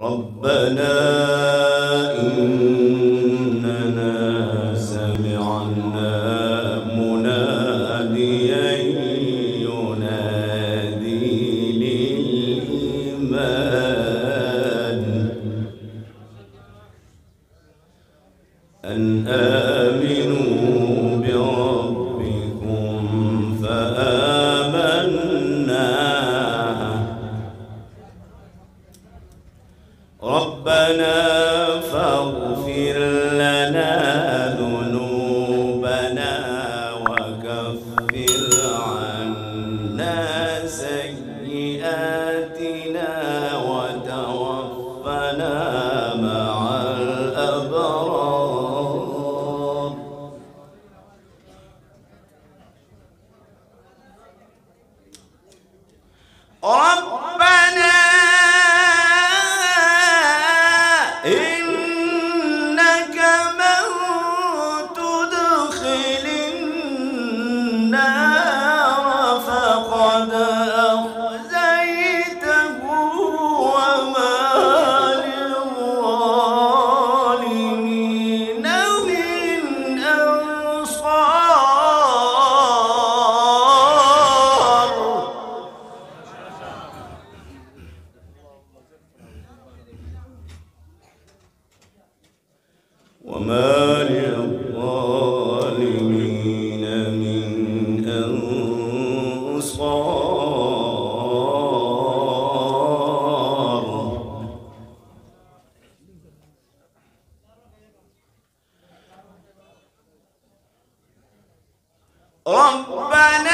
ربنا إننا سمعنا مناديا ينادي للإيمان أن آمنوا لنا وما للظالمين من أنصار. ربنا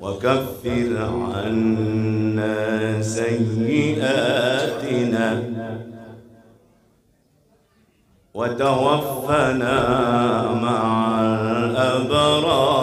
وكفر عنا سيئاتنا. وتوفنا مع الأبرار.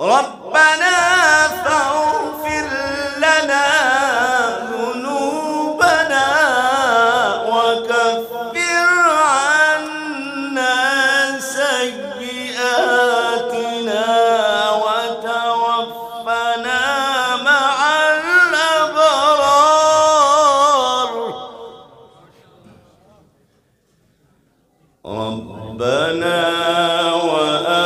ربنا فاغفر لنا ذنوبنا وكفر عنا سيئاتنا وتوفنا مع الأبرار. ربنا وآتنا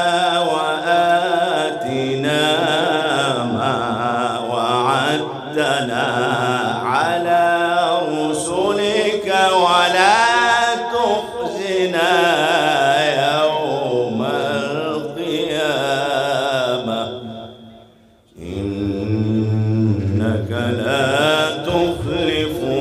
تخلفوا